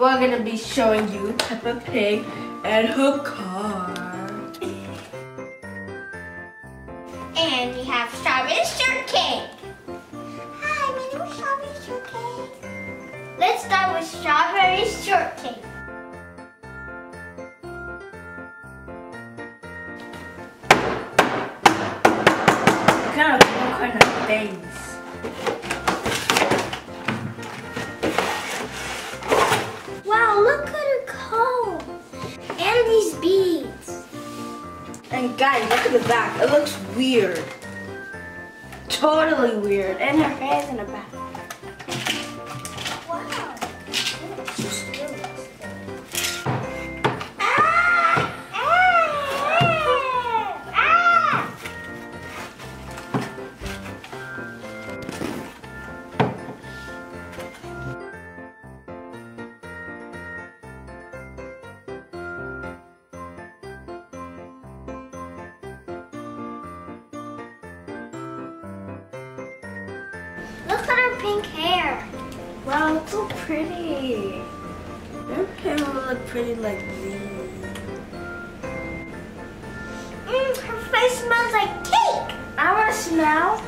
we're gonna be showing you Peppa Pig and her car. And we have strawberry shortcake. Hi, my name is strawberry shortcake. Let's start with strawberry shortcake. Kind of what kind of things. Guys, look at the back. It looks weird. Totally weird. And her hair's in the back. Look at her pink hair. Wow, it's so pretty. Her hair will look pretty like me. Mm, her face smells like cake. I want to smell.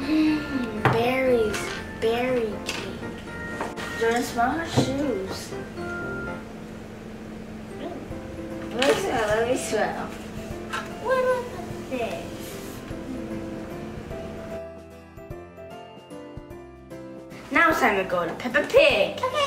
Mmm, berries, berry cake. Jordan, smell her shoes. Let me smell, let me smell. Now it's time to go to Peppa Pig. Okay,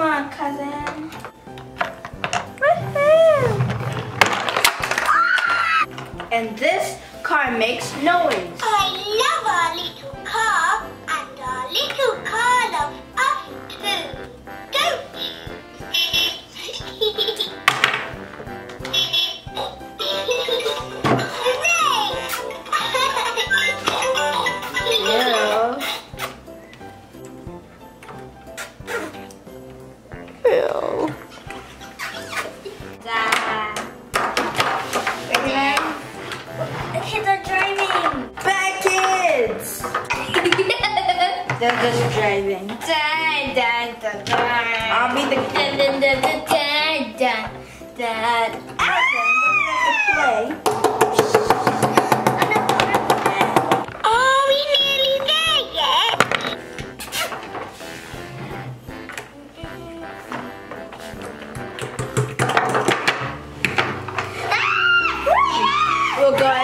Come on, cousin. And this car makes noise. I love a little car, and a little car The kids are driving. Bad kids! They're just driving. Dad, dad, dad. I'll be the Dad, dad, dad, dad, dad, dad. cousin. Would you like to play? good.